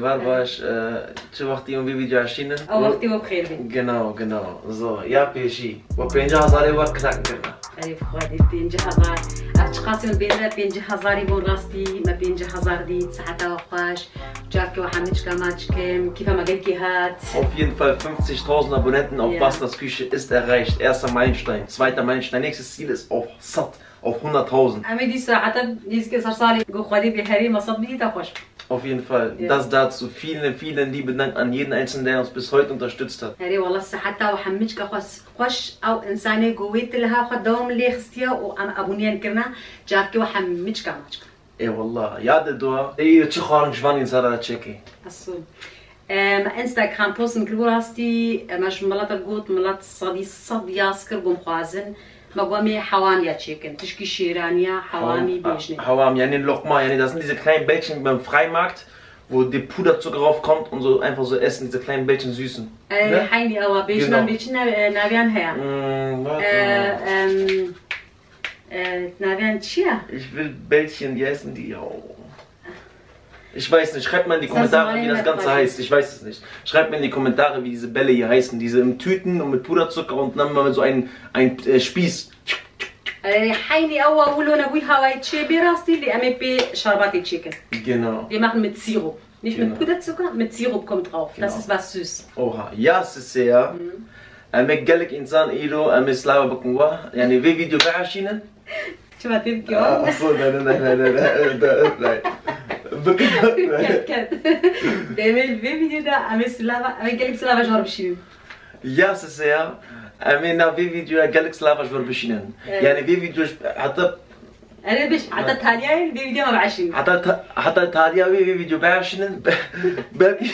War war ich äh, zu wachti und wie Video erschienen. Oh, wachti und Kirby. Genau, genau. So, ja, Pesci. Wo Penja hat alle was knacken können. Ich freue mich, Penja hat تقاسم بين بين جهازاري مونغاستي ما بين جهازار دي تسعة وقاش جاكي وحامتش كاماتش كام كيف ما قلت هات Auf jeden Fall 50.000 Abonnenten auf yeah. Bastas Küche ist erreicht. Erster Meilenstein, zweiter Meilenstein. Nächstes Ziel ist auf satt, auf 100.000. Auf jeden Fall. Ja. Das dazu. Vielen, vielen lieben Dank an jeden Einzelnen, der uns bis heute unterstützt hat. Ja, والله دنا جابكي وحمج كاماتك اي والله يا دوا اي تشي خارن جواني على تشيكي؟ الصوب أم إنستغرام بوست من بوستن كلوراستي مش ملات القوت ملات الصدي الصديا سكربم خوازن. حوام يا تشيكن تشكي شيرانيا حوامي بيشني حوام يعني اللقمة يعني das sind diese بيتشن بم beim ماركت wo der Puderzucker drauf kommt und so einfach so essen, diese kleinen Bällchen süßen. Äh, ne? Heini, aber Bällchen, genau. Bällchen, Navian her. Mm, äh, ähm, warte. آه، آم، آه، نابيان تشيا Ich will Bällchen, die essen die auch. Ich weiß nicht, schreibt mal in die Das heißt, Kommentare, wie meine das Ganze Nachbarin. heißt. Ich weiß es nicht. Schreibt mir in die Kommentare, wie diese Bälle hier heißen. Diese im Tüten und mit Puderzucker und dann mal mit so einem ein, äh, Spieß. آه، حيني او ولو نبوي هواي تشي براستي اللي امي بي شرباتي تشيكن Genau. wir machen mit Sirup nicht Genau. mit Puderzucker mit Sirup kommt drauf das Genau. ist was süß Oha. Ja, سيسيا. أمك قالك إنسان إيرو أمي سلاوة بكوا يعني في فيديو بقى عشينا شو هتبكي آه أصلا ده ده ده ده ده يا سيسيا امينا في فيديو جالكس لافاش بربشنان يعني في فيديو حتى أنا بش حتى تاليا في فيديو ما بعشين حتى حتى تاليا في فيديو بعشين بلكي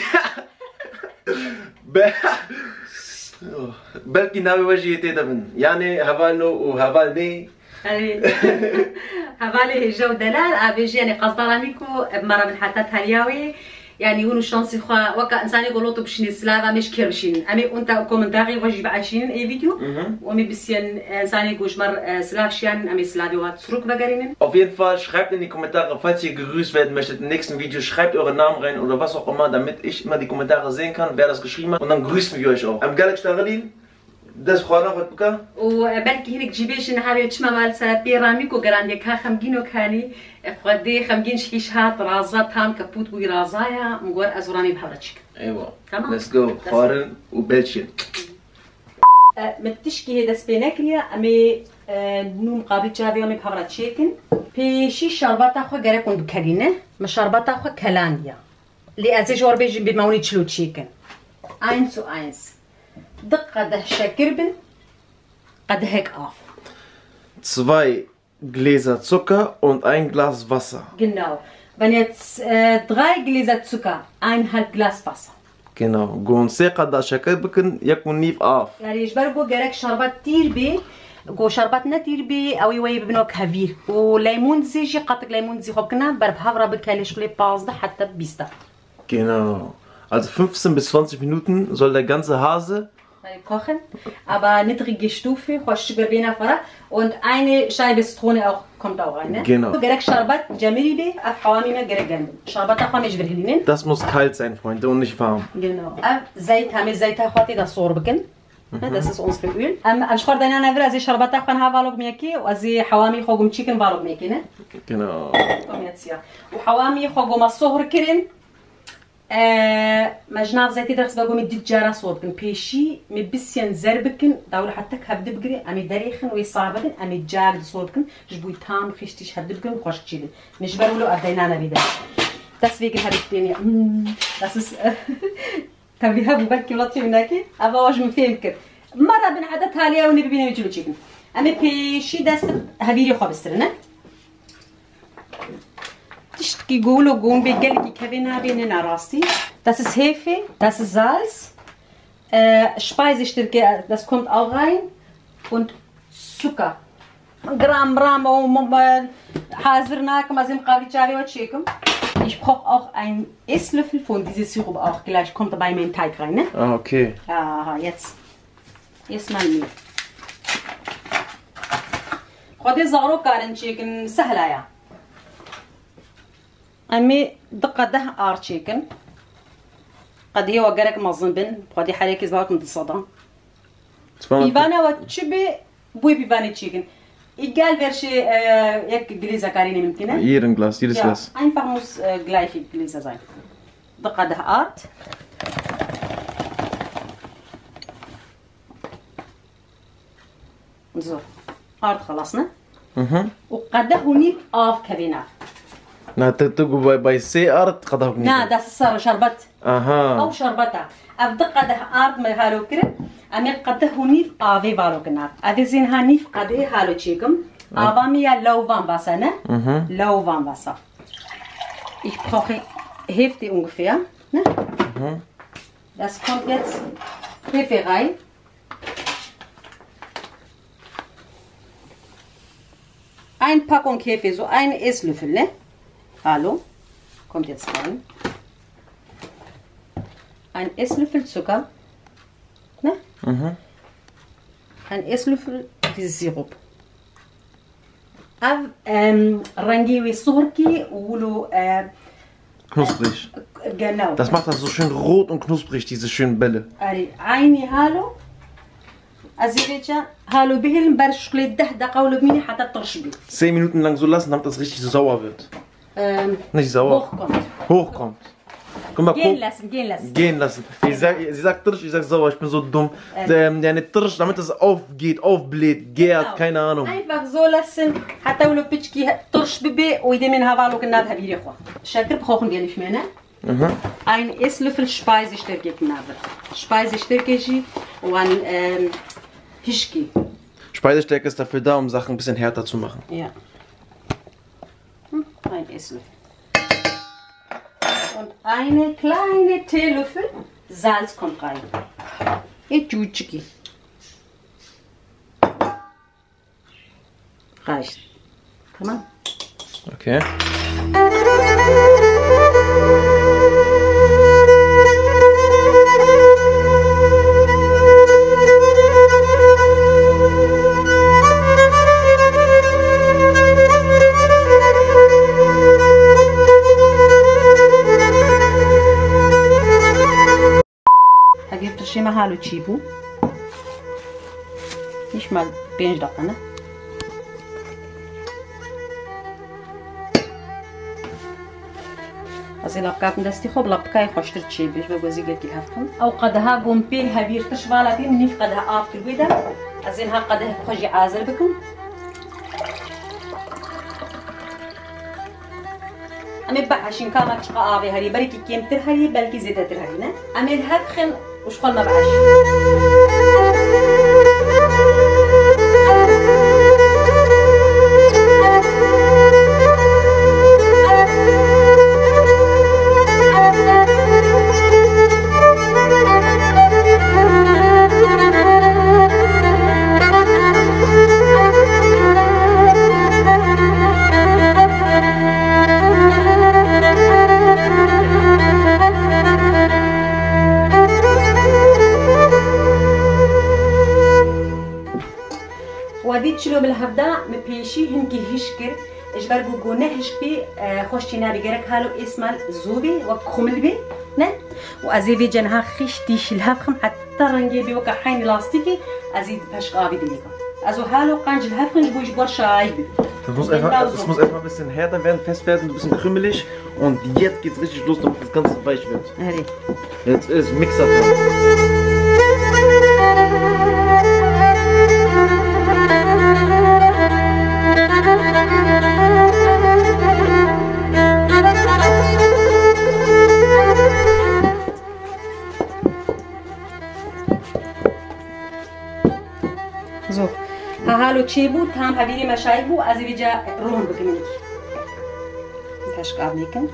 بلكي ناوي وجهي تيدا من يعني هافانو وهافاني هبالي جو دلال. آه، ابي جي يعني قصدنا ميكو بمرة من حتات هلياوي يعني يونو شانسي خوا وكا انساني قولو تو بشني سلافا مش كيرشين؟ أمي أنت كومنتاري واجي بعشين أي فيديو. ومي بسين انساني قوش مر آه، سلاف شيان أمي سلافي وات سروك بقارينين اوف يد فال شخيبت اني كومنتاري فالس ي جروس ويد مشت نيكسن فيديو شخيبت اوري نام رين ولا واس اوك اما دامت إيش اما دي كومنتاري زين كان بيرس geschrieben ونن جروس ميو إيش أو ام جالك شتغليل دس خوانا خود بکە؟ و بەلکی مال جیبێشن هاوێت کو مالسە پێڕامی و گەرانێک کا خەمگینۆکانی خودێ خەمگین شکیش هات رازا تام کە پوت به هرچی. ایوا. ئەزورانی Let's go. خوان و بچێت آه، متشکی هێ دەست پێ نەکرە ئەمێ آه، نوم قابی چاوی ئەمێ پەڕەچێکن پێشی شەربەتا خۆ گەرەکم بکەرینە مە شەربەتا خۆ کەلانیە لێ ئەجێ ژۆربێژین بێمەونی چلوچیکن ئاینس و ئاینس Zwei Gläser Zucker und ein Glas Wasser. Genau. Wenn jetzt äh, drei Gläser Zucker, eineinhalb Glas Wasser. genau قون سيقة دا شكل بكن يكون نيف آف يعني يجبر جو جرك شربات تير بي جو شربات نتير بي او يوي بنوك هافير وليمون زيجي قطق ليمون زي خوكنا برب هافرا بكاليش لي باز ده حتى بيستا Genau. Also 15 bis 20 Minuten soll der ganze Hase. kochen, aber niedrige Stufe, und eine Scheibe Zitrone auch kommt auch rein. Ne? Genau. Das muss kalt sein, Freunde, und nicht warm. Genau. Das ist unsere Öl. أشخر دينا أنا برا زي شربت أخوان ها بالوغ ميكي وزي حوامي خوغم تشيكن بالوغ ميكي نه؟ genau. وحوامي خوغم الصهر كرين مجناف زيتي درس بقوم الدجارة صوبكن بيشي من بسيان زربكن. داول حتى كهبد بقري أمي دريخن ويصابكن أمي جاغد صوبكن جبوي تام خشتيش هبد بقري خوش تشيلن مش برولو أبدينا نبيدا Deswegen habe ich den ja. Das ist. طب يهبوا بالك لطفي مناكي؟ أبا واش مفهمك مرة بن عدد هاليا ونبي بينا يجلو تشيكن أمي بيشي دست هبيري خابسترنا تشتكي قولو قوم بيقلقي كبينا بيننا راسي Das ist Hefe, das ist Salz, äh, Speisestärke, das kommt auch rein und Zucker. Gramm, Gramm, حاضرناك ما زي مقابل جاري وتشيكم. Ich brauche auch einen Esslöffel von diesem Sirup auch gleich. Kommt dabei in den Teig rein, ne? Ah, okay. Aha, jetzt. Erstmal mit. خدي زغرو كارن تشيكن سهلة يا أمي دقة ده آر تشيكن. قد هي وقرك مظن بن بقدي حالك يزبارك من الصدا بيبانا وتشبي بوي بيباني تشيكن. إيجال برشي آه، يك جليزة كاريني ممكن يرن جلاس يرس جلاس أين فهموس آه، جلايفي جليزة زين دقة ده آرت. زور آرت خلصنا وقده هنيك آف كابينه Na, تقول باي باي سي ارت قد هوك نا ده صار شربت او اها شربتا افدق ده ارد ما هالو كره امي قده هنيف افي فالو كنا افي زين هنيف قده هالو تشيكم افامي يا لو فان باسنا Mhm. لو فان باسا Ich brauche Hälfte ungefähr. Ne? Mhm. Das kommt jetzt Hefe rein. Ein Packung Hefe, so eine Esslöffel, ne? Hallo, kommt jetzt rein. Ein Esslöffel Zucker, ne? Mhm. Ein Esslöffel dieses Sirup. Av ähm, rangiwi surki ulu äh, Knusprig. genau. Das macht das so schön rot und knusprig, diese schönen Bälle. أري عيني هالو أزيريتشا هالو بهل برش قلت ده ده قولو بميني حتى ترشبي 10 Minuten lang so lassen, damit das richtig sauer wird. ähm, nicht sauer. hochkommt. Hochkommt. Guck mal, gehen guck. lassen, gehen lassen. Gehen lassen. Ich sag, sie sagt Trisch, ich sag sauer, ich bin so dumm. Äh. Ähm, ähm, Trisch, damit es aufgeht, aufbläht, gärt, genau. keine Ahnung. Einfach so lassen. Hat er nur Pitschki, Trisch, Bibi, und dem in Havalo genannt habe ich Schäfer brauchen wir nicht mehr, ne? Mhm. Ein Esslöffel Speisestärke knabbert. Speisestärke und ähm, Hischki. Speisestärke ist dafür da, um Sachen ein bisschen härter zu machen. Ja. Hm, Ein Esslöffel. Und eine kleine Teelöffel Salz kommt rein. Ein Jutschiki. Reicht. Kann man? Okay. قالوا تشيبو مش مال بينج دقنا ازي لبکات ندستي خوب لبکای خوشتر چی بیش به بغوزي کی هفتم أو قدها قوم بيل هبير تشبالا بيل نيف قدها آف الويدا ازين ها قدها بخجي عازر بكم. أمي بحشين كامك شقا آبي هري بريكي كيمتر هري بلكي زيتة ترهينا أمي الهبخن وشقلنا بعش هیش کرد اجبر بو گونه هیش بی خوشتی نبی هالو اسمال زوبي و بي بی نه و ازی جنها خیش دیش الهفخم حتی رنگی بی وکا حین لاستیکی ازی پشق آبی بلیگم ازو هالو قانج الهفخم جبو Ich شاي Borschai. Das muss einfach, es muss einfach ein bisschen härter werden, fest werden, ein bisschen krümelig. Und jetzt geht's richtig los, damit das Ganze weich wird. Jetzt ist Mixer dran. زوب هالو چی بود؟ هم هبیری مشای بود از ویجا روم بکنید تشکر نیکن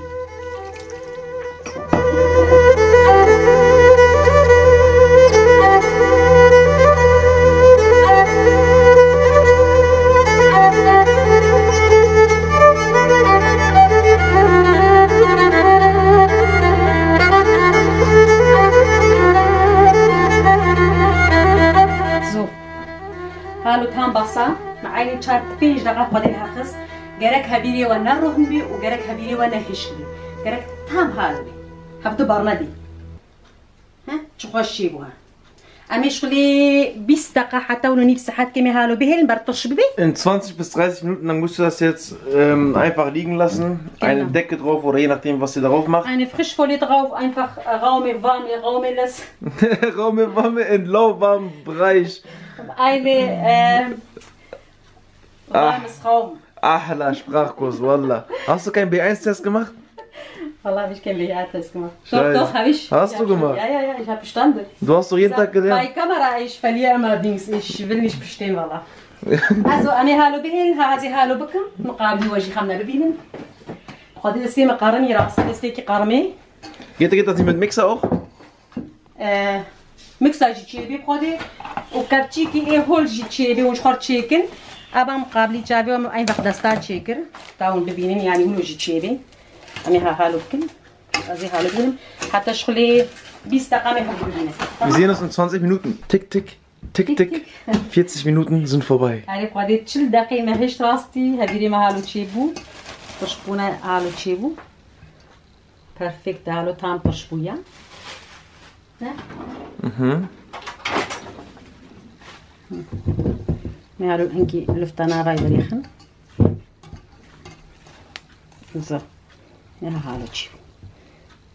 قالوا تام باسا معاي تشارت فيش دغرا قدرها خص جرك هبيري وأنا رهن بي وجرك هبيري وأنا هشلي جرك تام هالي هفتو برندي ها؟ شو خوشي بوها؟ In 20 bis 30 Minuten, dann musst du das jetzt ähm, einfach liegen lassen. Eine Genau. Decke drauf oder je nachdem, was ihr darauf macht. Eine Frischfolie drauf, einfach äh, Raume, warme, Raume lassen. Raume, warme, in lauwarmem Bereich. Eine äh, warmes Raum. Ahla Sprachkurs, Wallah. Hast du keinen B1-Test gemacht? Wallah, habe ich kein WH-Test gemacht. Scheiße. Doch, doch, habe ich. Hast ja, du schon. gemacht? Ja, ja, ja, ich habe bestanden. Du hast doch jeden Tag Bei gelernt. Kamera, ich verliere immer Dings. Ich will nicht bestehen, Wallah. Also, أنا هالو بهن هذه هالو بكم مقابل وجهي خمنا ببينن خذ اسمي مقارني راس استيكي قارمي Geht, geht das nicht mit Mixer auch? مكساج تشيبي بخذي وكابتشيكي ايه هول جي تشيبي ونشخر تشيكن أبا مقابلي تشابي وم أين فقد استا تشيكر تاون ببينن يعني منو جي تشيبي أنا ها هالو بكم هذه هالو بينن حتى شغلي 20 دقيقة ما يحب ببينن Wir sehen uns in 20 Minuten. Tick, tick, tick, tick. 40 Minuten sind vorbei. يعني قادي تشل دقيقة ما هيش راستي هديري ما هالو تشيبو تشبونا هالو تشيبو بيرفكت هالو تام تشبويا Mhm. ما هالو انكي لفتنا غاي بريخن زو يا هالو تشيبو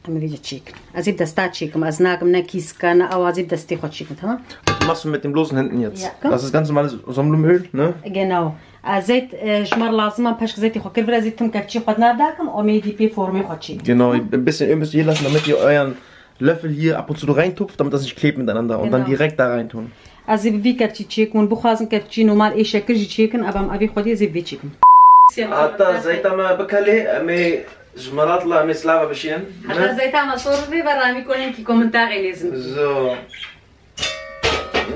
أنا بيجي تشيك أزيد دستا تشيك ما أزناك من كيس كان أو أزيد دستي خد تشيك تمام Was machst du mit den bloßen Händen jetzt? Ja, komm. das ist ganz normales Sonnenblumenöl, ne? genau زيت جمر لازم باش زيت خو كل بلا زيت تم كتشي خد ناداكم او ميدي بي فورمي خد تشيك Genau, ein bisschen Öl müsst ihr hier lassen, damit ihr euren Löffel hier ab und zu reintupft, damit das nicht klebt miteinander und dann Genau. direkt da reintun. از بی کتی چیکون بخوازن کتی نومال ای شکر جی چیکن ابام ابي خودی زی بی چیکن حتى زيتا ما بكالي امي جمرات لا امي سلافا بشين حتى زيتا ما صور في برا میکنن کی کومنتاری لازم So.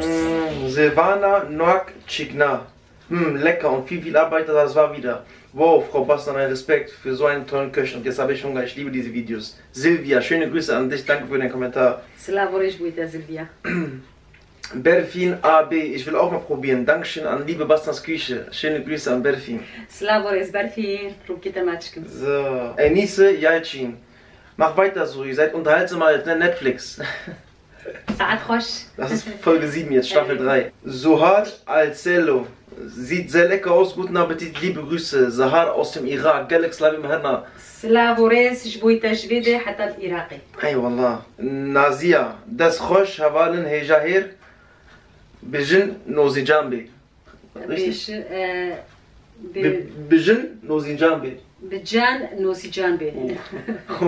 Mm, Silvana Noak Chigna. Hm, lecker und viel, viel Arbeit, das war wieder. Wow, Frau Bastan, ein Respekt für so einen tollen Köchen. Und jetzt habe ich Hunger, ich liebe diese Videos. Silvia, schöne Grüße an dich, danke für den Kommentar. سلافوريش بويتا زلفيا Berfin AB. Ich will auch mal probieren. Dankeschön an liebe Bastans Küche. Schöne Grüße an Berfin. Slavoris Berfin. So. Enise Yalcin. Mach weiter so. Ihr seid unterhaltsamer als ne- Netflix. Das ist Folge 7 jetzt, Staffel 3. Suhad Alcello. Sieht sehr lecker aus. Guten Appetit, liebe Grüße. Sahar aus dem Irak. Galax Labim Herna. Slavores, Jbuita Jwede, Hatat Irak. Ey, Wallah. Nazia. Das Khosh, Hawalen, Hejahir. بجن نوزي جامبي آه، بجن نوزي جامبي بجان نوزي جامبي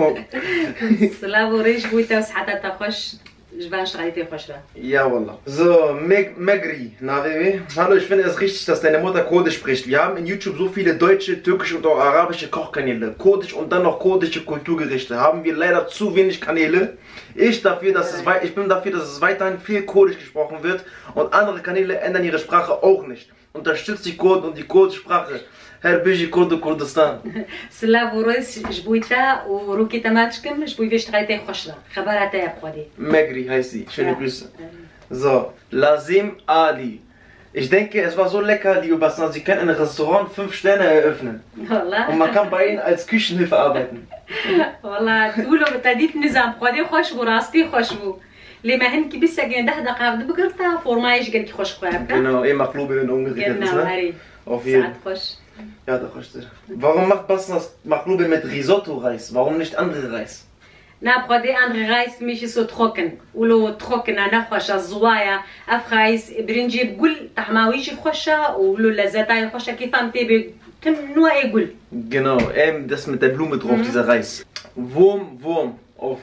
سلافو ريش بويتا وسحاتا تخش Ich wünschte, ich hätte Ja, Wallah. So, Megri, Nawewe. Hallo, ich finde es richtig, dass deine Mutter Kurdisch spricht. Wir haben in YouTube so viele deutsche, türkische und auch arabische Kochkanäle. Kurdisch und dann noch kurdische Kulturgerichte. Haben wir leider zu wenig Kanäle. Ich, dafür, dass es, ich bin dafür, dass es weiterhin viel Kurdisch gesprochen wird. Und andere Kanäle ändern ihre Sprache auch nicht. Unterstützt die Kurden und die kurdische Sprache. هربيجي كرد وكردستان سلاف ورس جبويتا وروكيتا ما تشكم جبوي فيش تغيتي خشرة خبرات يا بخودي مجري هايسي شنو بلوس زو لازم آلي Ich denke, es war so lecker, liebe Bastan, Sie können ein Restaurant fünf Sterne eröffnen. Wallah. Und man kann bei Ihnen als Küchenhilfe arbeiten. Wallah, du lo betadit nizam, khodi khoshbu, rasti khoshbu. اللي ماهن كي بس جن ده دقة بقرتها فورمايش قال كي خوش قاعد. Genau, eh مقلوبة من أمي. Genau, هاري. Auf jeden Fall. Ja, doch, richtig. Warum macht Basten das Machlube mit Risotto-Reis? Warum nicht andere Reis? Na, brode andere Reis für mich ist so trocken. Ulo trockener, na, khosha, zwaia, afreis, e brinji, e gul, tahmawishi e khosha, ulo lazatai khosha, kifam tebe, nur egul. Genau, eben das mit der Blume drauf, mhm. dieser Reis. Wurm, Wurm, auf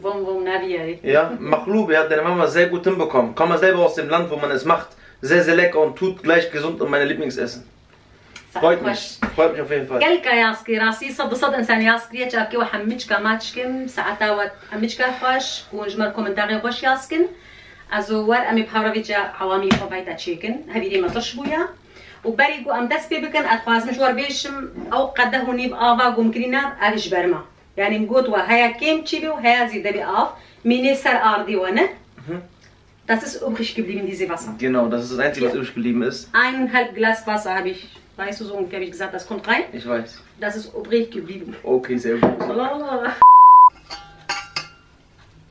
Wurm, Wurm, Navi, Ja, Machlube hat deine Mama sehr gut hinbekommen. Komm mal selber aus dem Land, wo man es macht. Sehr, sehr lecker und tut gleich gesund und meine Lieblingsessen. فايت فايت فين فايت؟ كلكا ياسكي راسي صد صد إنسان ياسكي تشاكي وحمجكا ماتشكم ساعتا وحمجكا خوش ونجمر كومنتاري خوش ياسكن أزو ور أمي بخاروفيتشا عوامي خوفايتا تشيكن. هذه ديما تشبويا وبريقو أم دس بيبكن اتخواز مشوار بيشم. أو قده نيب آفا قمكرينا ارج برما. يعني مقوت وهايا كيم تشيبي وهايا زيدا بي آف. ميني سر ارضي وأنا Das ist übrig geblieben, diese Wasser. Genau, das ist das Einzige, ja. was übrig geblieben ist. Eineinhalb Glas Wasser habe ich, weißt du, so ungefähr habe ich gesagt, das kommt rein. Ich weiß. Das ist übrig geblieben. Okay, sehr gut.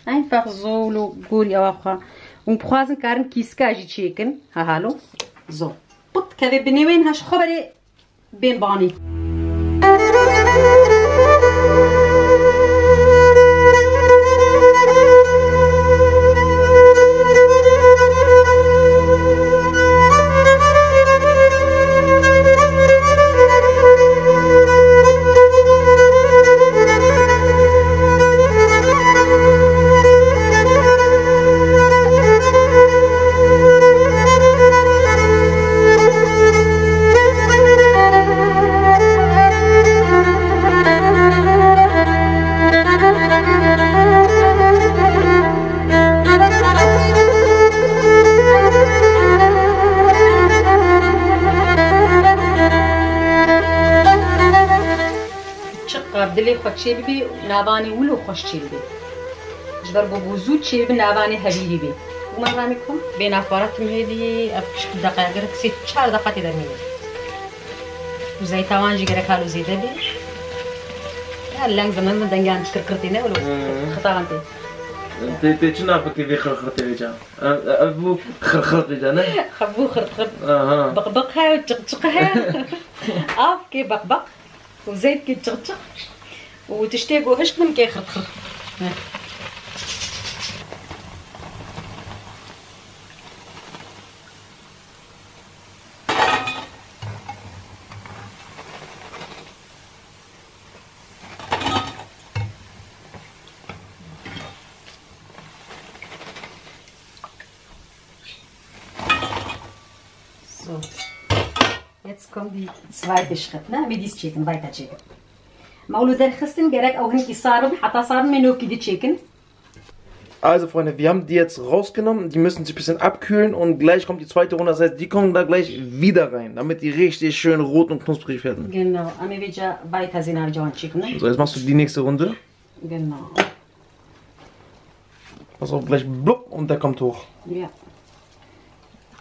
Einfach so, Luguri Awacha. Äh, Und Proasen Karen Kiska, ich checken. E, ha, hallo. So. Put, Kevin Benewen, hast du Bin Bani. çêbibe navanê wilo xweş çêbibe ji ber bo bûzû çêbin navanê hevîrî bê û me ramê kum bêna xwaratim hêdiyê ev piştî deqeya gerek sê çar deqetê dermîne û zeyta wan jî gerek halo zêde bê her leng zimin min dengeyan tiştir kirtîne wilo xitaran tê تي تي شنو فكري في خرخرت رجع ابو خرخرت رجع انا خبو خرخرت اها بقبقها وتقطقها اف كي بقبق وزيت كي تقطق وتشتاقوا هشتم كي خرط خرط So. Jetzt kommt die zweite Schritt, ne? Mit diesem Also Freunde, wir haben die jetzt rausgenommen, die müssen sich ein bisschen abkühlen und gleich kommt die zweite Runde, das heißt, die kommen da gleich wieder rein, damit die richtig schön rot und knusprig werden. Genau, weiter sind ne? So, jetzt machst du die nächste Runde. Genau. Pass auf, gleich blub und der kommt hoch. Ja.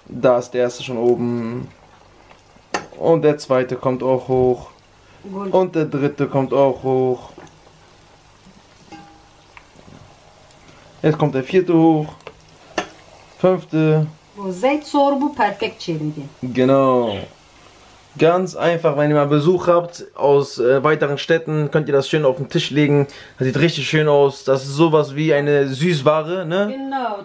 Da ist der erste schon oben. Und der zweite kommt auch hoch. Und der dritte kommt auch hoch. Jetzt kommt der vierte hoch. Fünfte. Genau. Ganz einfach, wenn ihr mal Besuch habt aus äh, weiteren Städten, könnt ihr das schön auf den Tisch legen. Das sieht richtig schön aus. Das ist sowas wie eine Süßware, ne? Genau.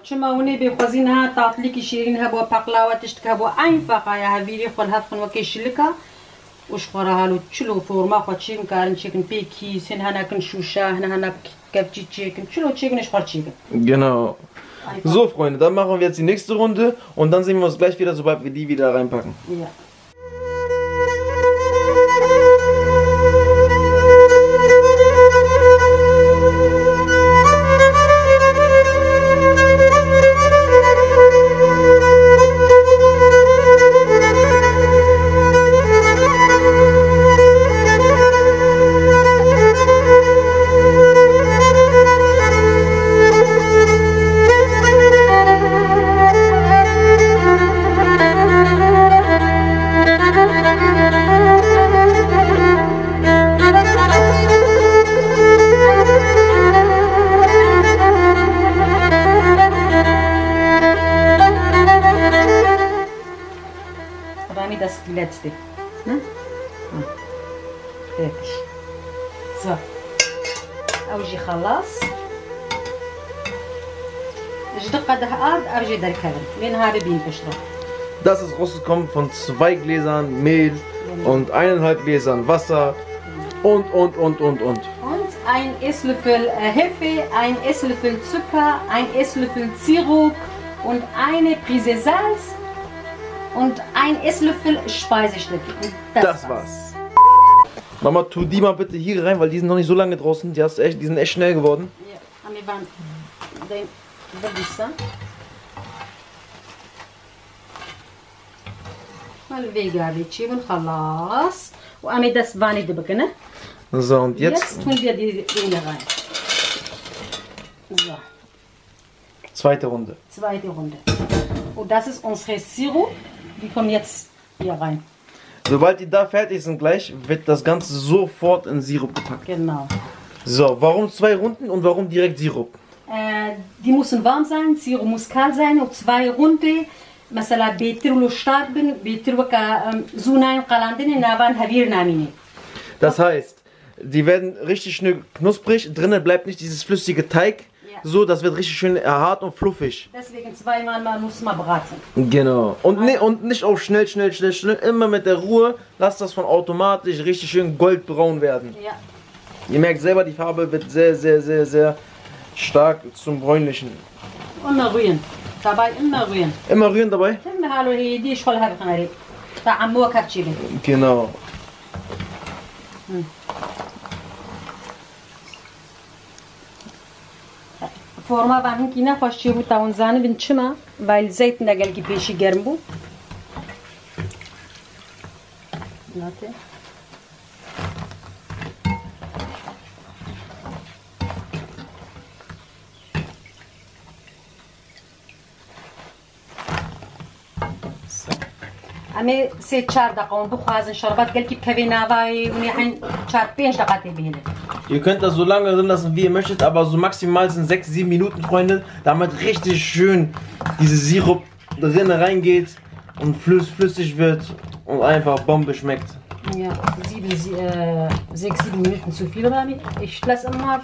Einfach, ja, wie von بو einfach يا هبيري خل هفن وكيشلكا وش خورها له تشلو فورما خو تشيكن كارن تشيكن بيكي سن هنا كن شوشا هنا هنا كبتشي تشيكن تشلو تشيكن ايش خور تشيكن Genau. So, Freunde, dann machen wir jetzt die nächste Runde und dann sehen wir uns gleich wieder, sobald wir die wieder reinpacken. Ja. Das rausgekommen von zwei Gläsern Mehl und eineinhalb Gläsern Wasser und, und, und, und, und. Und ein Esslöffel äh, Hefe, ein Esslöffel Zucker, ein Esslöffel Sirup und eine Prise Salz und ein Esslöffel Speisestücke. Und Das war's. Mama, tu die mal bitte hier rein, weil die sind noch nicht so lange draußen. Die, hast echt, die sind echt schnell geworden. Ja, Ami van den Malvega, wir schieben Chalas. Und damit das war nicht beginnen. So, und jetzt? Jetzt tun wir die Öle rein. So. Zweite Runde. Zweite Runde. Und das ist unsere Sirup. Die kommen jetzt hier rein. Sobald die da fertig sind gleich, wird das Ganze sofort in Sirup gepackt. Genau. So, warum zwei Runden und warum direkt Sirup? Äh, die müssen warm sein, Sirup muss kalt sein und zwei Runden مثلا بهتر ولو stark bin, بهتر وكا زوناين قلاندين نابان هبير ناميني. Das heißt, die werden richtig schön knusprig, drinnen bleibt nicht dieses flüssige Teig. Ja. So, das wird richtig schön hart und fluffig. Deswegen zweimal mal muss man braten. Genau. Und, ne, und nicht auf schnell, schnell, schnell, schnell. Immer mit der Ruhe. Lasst das von automatisch richtig schön goldbraun werden. Ja. Ihr merkt selber, die Farbe wird sehr, sehr, sehr, sehr stark zum bräunlichen. immer rühren. دبي إما غين إما غين دبي تم هالو هي دي شو هالهرب غنري تعمو كرتشي كنا فورما بان هم كنا خوشي بو تاون زانه بن چما؟ بايل زيت نگل كي بيشي گرم بو. ناتي امی سه چهار دقیقه اون بخوازن شربت گل کی کوی نوای و نیحن چهار پنج دقیقه تبیله Ihr könnt das so lange drin lassen, wie ihr möchtet, aber so maximal sind 6, 7 Minuten, Freunde, damit richtig schön diese Sirup drin reingeht und flüss, flüssig wird und einfach Bombe schmeckt. Ja, sieben, sie- äh, sechs, sieben Minuten zu viel, Rami. Ich lasse immer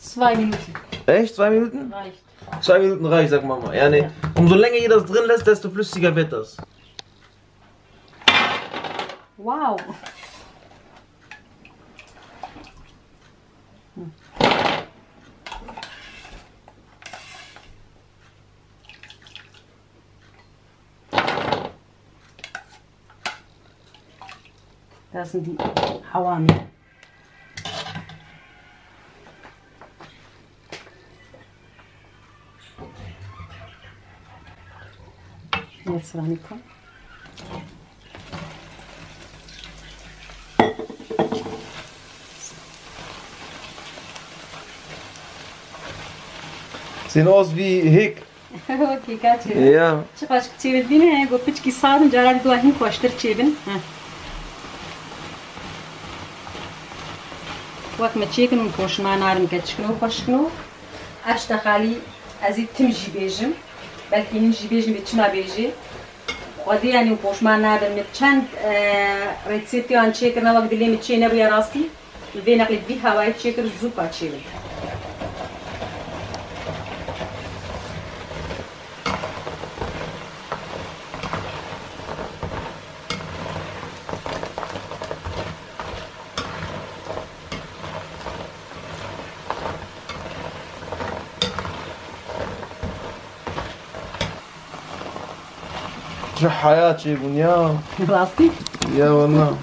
zwei Minuten. Echt? Zwei Minuten? Reicht. Zwei Minuten reicht, sagt Mama. Ja, nee. Ja. Umso länger ihr das drin lässt, desto flüssiger wird das. Wow. Doesn't hawami. Yes, Veronica. Sin az bi hik. Okey, kaç çevir. Ya. Çık aşk çevir değil mi? Gopiç ki sağın carar duayın koştur çevin. Vak me çekin koşma narim kaçkın o koşkın o. Aş da hali azı tim jibejim. Belki nin jibejim ve çıma beji. Odi yani koşma narim ne çend resepti an çekin avak dilemi çeyne bu yarası. Ve naklit bir havayı çekin zupa çevir. شح حياتي بنيا بلاستيك يا والله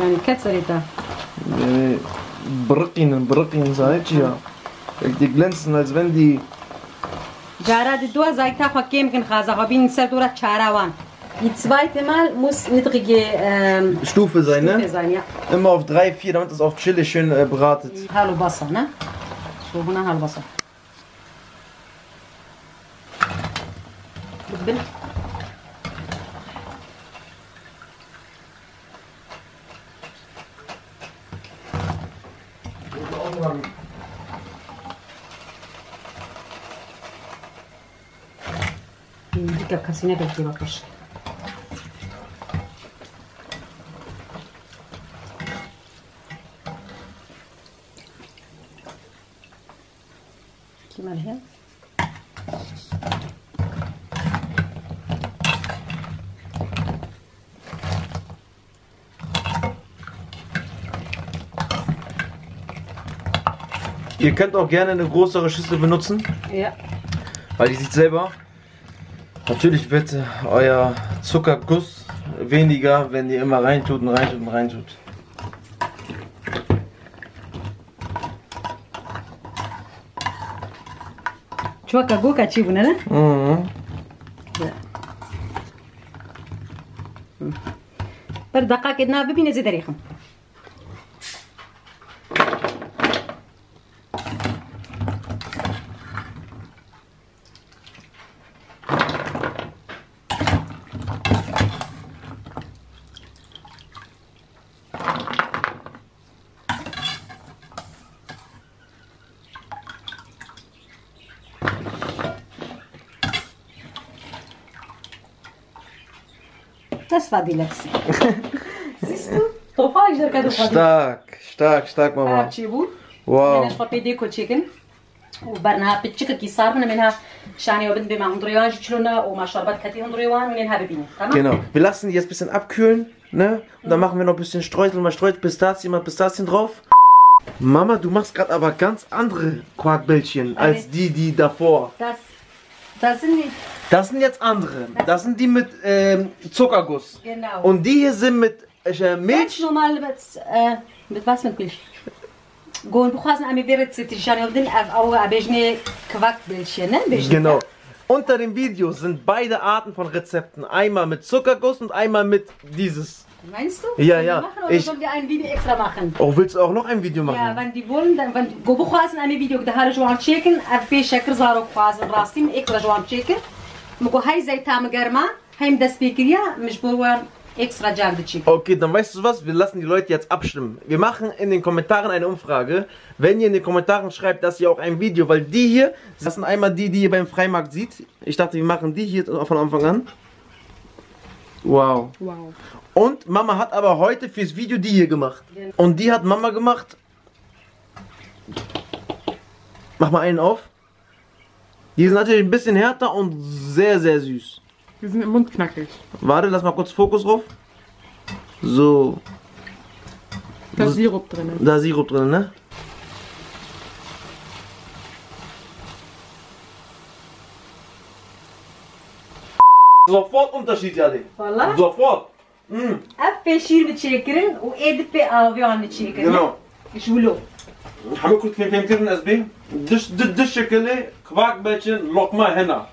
يعني كتريتا يعني برقين برقين زايتيا دي جلنس نازبن دي جارا دي دوا زايتا خو كيم كن خازا خو بين ساتورا تشاراوان Zweite Mal muss niedrige ähm, Stufe sein, Stufe. Immer auf 3, 4, damit es auch chillig schön äh, bratet. Hallo Wasser, ne? So, hallo Wasser. بالبن glaube, Cassina bringt lieber Fisch. Geh mal her. Ihr könnt auch gerne eine größere Schüssel benutzen. Ja. Weil die sieht selber natürlich wird äh, euer Zuckerguss weniger, wenn ihr immer reintut und reintut und reintut. شوكا جوكا تشيبونا نه Mhm. بر دقائق ادنا ببين زي دريخم Das war die letzte. Siehst du? طوفان يقدر كده فاضي. Stark, stark, stark, آه، Mama. تشيبون. Wow. منها شوفي ديكو تشيكن. وبرنها بتشيكن كي صار من منها شاني وبنت بما هندريوان جتشلونا وما شربت كتي هندريوان منها ببيني تمام؟ Genau. Wir lassen die jetzt ein bisschen abkühlen, ne? Und dann machen wir noch ein bisschen Streusel, mal Streusel, Pistazien, mal Pistazien drauf. Mama, du machst gerade aber ganz andere Quarkbällchen als die, die davor. Das, das sind die, Das sind jetzt andere. Das sind die mit ähm, Zuckerguss. genau. Und die hier sind mit äh, Milch. Milch normal mit, äh, mit was mit Milch? قول بخوازن امي بيرت ستي شاني ودن او ابيجني كواك بلشي نه بيجني Genau. Unter dem Video sind beide Arten von Rezepten. Einmal mit Zuckerguss und einmal mit dieses. Meinst du? Ja, ja. Machen, oder ich sollen wir ein Video extra machen? Oh, willst du auch noch ein Video machen? Ja, wenn die wollen, dann wenn die gobo khwasen ein Video da hare joan checken, afi shakr zaro khwasen rastim ekra joan checken. Mugo hay zay tam garma, heim das Speaker mich borwan ähm, extra Jagd checken. Okay, dann weißt du was, wir lassen die Leute jetzt abstimmen. Wir machen in den Kommentaren eine Umfrage. Wenn ihr in den Kommentaren schreibt, dass ihr auch ein Video, weil die hier, das sind einmal die, die ihr beim Freimarkt sieht. Ich dachte, wir machen die hier von Anfang an. Wow. Wow. Und Mama hat aber heute fürs Video die hier gemacht. Und die hat Mama gemacht. Mach mal einen auf. Die sind natürlich ein bisschen härter und sehr, sehr süß. Die sind im Mund knackig. Warte, lass mal kurz Fokus drauf. So. Da ist Sirup drin. Da ist Sirup drin, ne? Sofort Unterschied, Jadi. Voilà. Sofort. Mm, افي شير بتشيكرن وايد في افيون تشيكرن genau. يشولو حمد كنت كيف يمكن اسبي دش دش دش شكلي كواك بيتشن لقمة هنا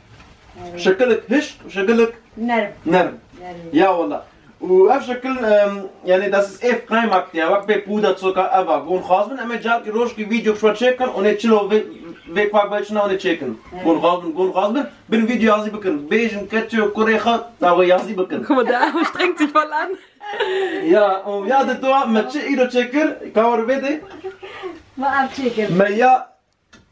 شكلك هش وشكلك نرم نرم نرم Ja, وقف شكل يعني das ist اف قيمك يا وقف بودا تسوكا ابا قون خاص من امجار يروش كي فيديو شو تشيكن اون تشلو بيك باك بايتشنا اون تشيكن قون خاص من قون خاص من بن فيديو يازي بكن بيجن كاتشو كوريخا تاو يازي بكن guck mal da strengt sich voll an ja und ja das da mit ido checker kaur bede ما ابشيكر ما يا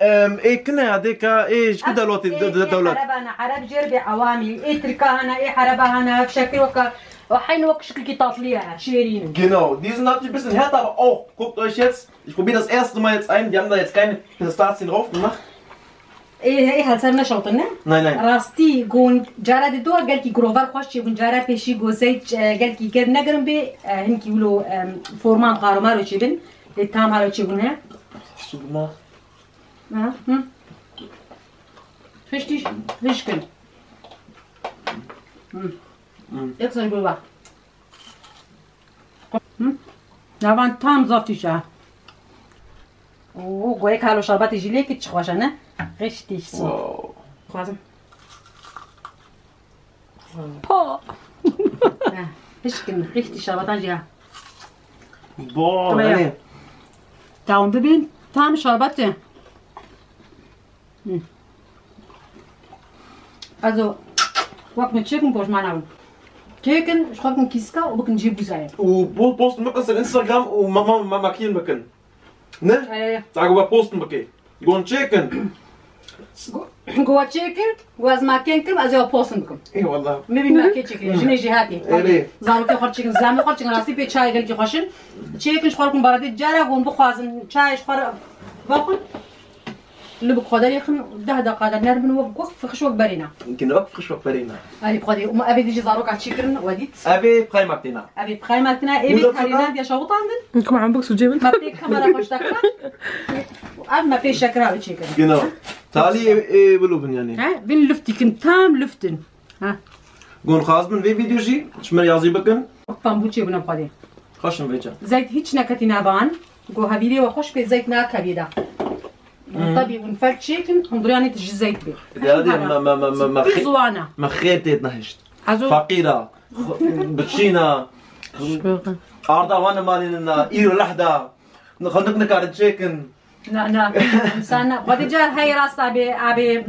ام إيه كنا هذيك إيش كده لوت الدولات حرب أنا حرب جربي عوامل إيه تركها أنا إيه حربها أنا بشكل وكا وحين وك شكل كي تطليها شيرين Genau, die sind natürlich ein bisschen härter, aber auch, guckt euch jetzt, ich probiere das erste Mal jetzt ein, die haben da jetzt keine Pistazien drauf gemacht. ايه ايه هل صرنا شوطنا Nein, nein. راستي قون جارة دو قال كي جروفر خوش شي قون جارة بيشي قو زيت قال كي كير نقرم بي هنكي ولو فورمان قارو مارو شي بن التام هارو شي قون ها Hast du gemacht? Mm. Jak coś była? Hmm? Nawet tam zawtisza. Uuu, gojek halo szabaty żileki czchłasza, ne? Richtig so. Wow. Chłazem. Po! Ja, richtig szabatan żija. Boah. Da unten bin, tam szabaty. Hm. Also, guck mit Chicken Bush, meine Augen. كيكن شكون كيسكا وبك نجيبو زعيم بوست مكن الانستغرام وماما ماما كين مكن نه؟ تاع غو بوست مكي غون تشيكن غو تشيكن واز ما ازو بوست بوسنكم اي والله. مبي ما كي تشيكن جني جهاتي. زارو كي زعما زامي تشيكن راسي بي تشاي غير كي خشن تشيكن شخوركم بردي جارا غون ون بخوازن. شاي شخور باخن لبق خدا لي خن ده ده قادر نار من وقف وقف خشوق برينا يمكن وقف خشوق برينا أبي بخدي وما أبي ديجي زاروك على شكرنا وديت. أبي بخاي مبتنا أبي بخاي مبتنا أبي كارينا يا شوط عندن كم عم بكسو جيبن؟ ما بيك كاميرا خوش دكرا أم ما في شكرا شكرنا جنا تالي إيه،, إيه بلوبن يعني. ها بين لفتي كن تام لفتن. ها. قول خاص من في فيديو جي؟ شمن يازي بكن؟ طن بوشي بنا بخدي خشن بيجا. زيت هيك نكتي نبان قو هبيلي وخوش بيت زيت ناكبيدا طبي ونفلتشي هندرياني تجزيت به هذه ما ما ما ما في زوانه ما خيتي تنهشت فقيره بتشينا عرضة وأنا مالي لنا ايرو لحظة خلنك نكار تشيكن لا لا انسان غادي جار هاي راس ابي ابي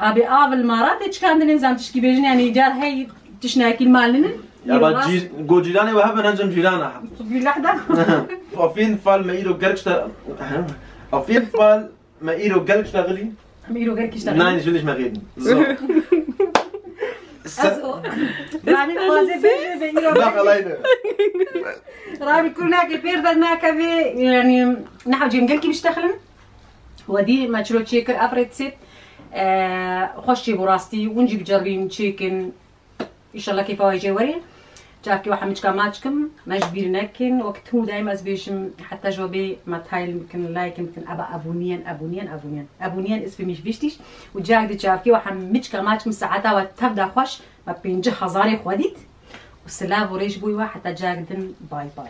ابي اول مرات إيش كان الانسان تشكي بيجن يعني جار هاي تشناكي المالين يا جي جو جيراني وهب نجم جيرانا في لحظة وفين فال ما ايرو قرقشتا Auf jeden Fall, mein Iro Geld schlagen. Miro Gerki schlagen. Nein, ich will nicht mehr reden. So. رامي خوازي بيجي بيجي. رامي كنا كبير بدنا كبي يعني نحو جيم. قلكي مش تخلم ودي ما تشلو تشيكر أفرد سيت. آه، خوش جيبو راستي ونجيب جربين تشيكن. إن شاء الله كيف هو يجي ورين جاكي واحد مشكا ماتشكم مجبير نكن وقت هو دايما ازبيشم حتى جوابي ما تايل يمكن لايك يمكن أبا أبونيان أبونيان أبونيان. أبونيان اسمي مش فيشتيش. وجاك دي جاكي واحد مشكا ماتشكم ساعتها وتبدا خوش ما بينجح هزاري خوديت. والسلام وريش بوي واحد حتى جاك دن باي باي.